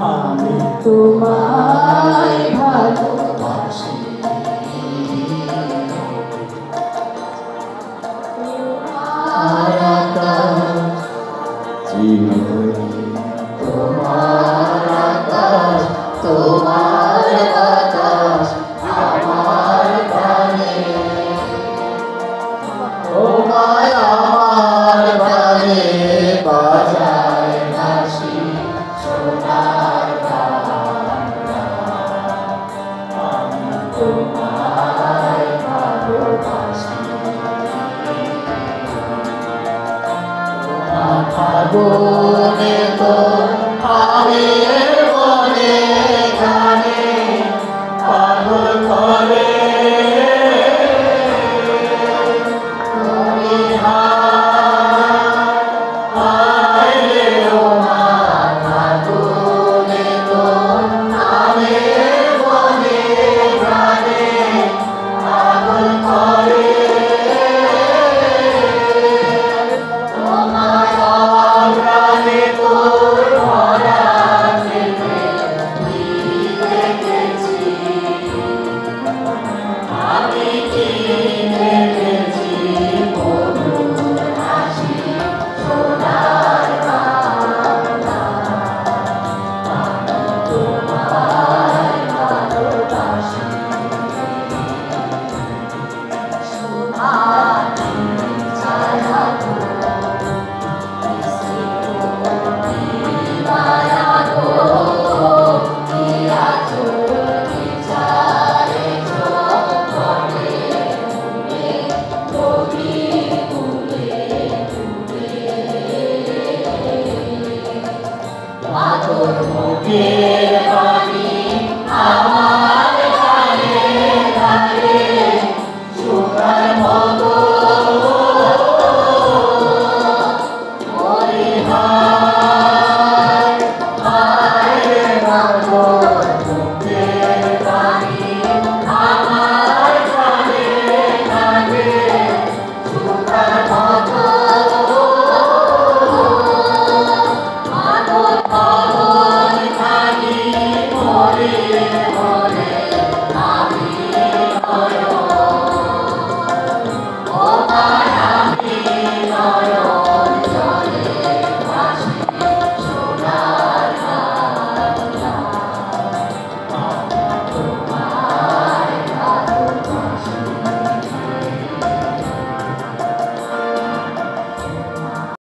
আমি তোমায় ভালোবাসি। তোমার আকাশ তোমার তোমার ফাগুনে তো আমি